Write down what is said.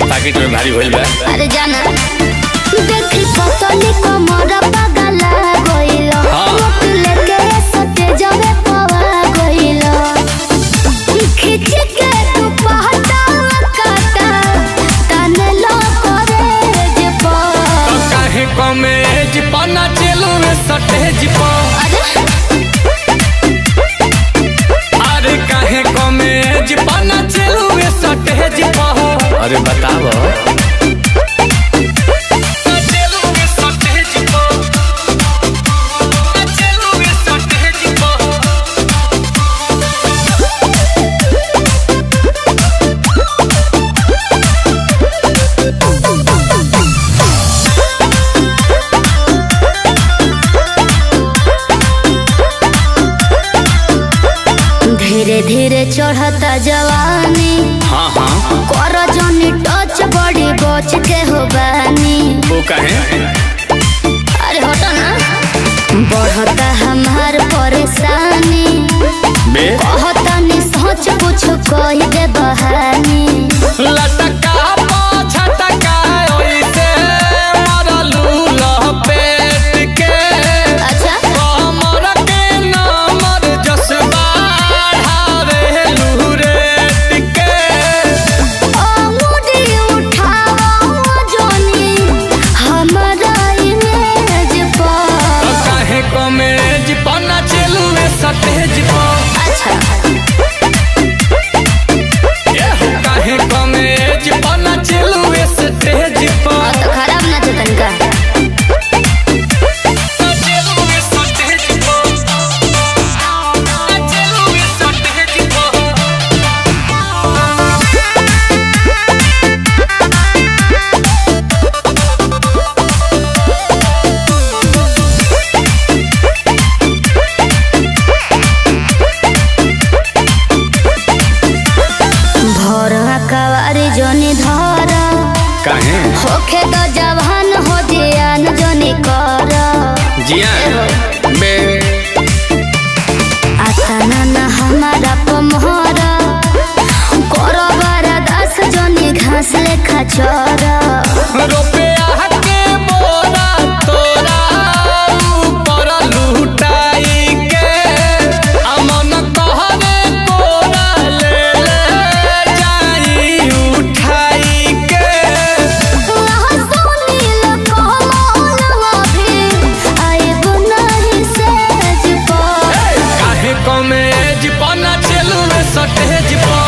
Packet में भारी होइल बा। अरे जाना। धीरे धीरे चढ़ता जवानी। हाँ हाँ। कर जनी टच बड़ी बच के हो बानी। वो कहे? अरे हटो ना। बढ़ता हमार परेशानी। कहता नहीं सोच कुछ कोई दे बहानी। होखे तो जवान हो जियान जोनी कर। जियान बे। आता ना हमारा पमहरा। करो बारा दस जोनी घास लेखा चर। काहे पाना चलू सटेज पर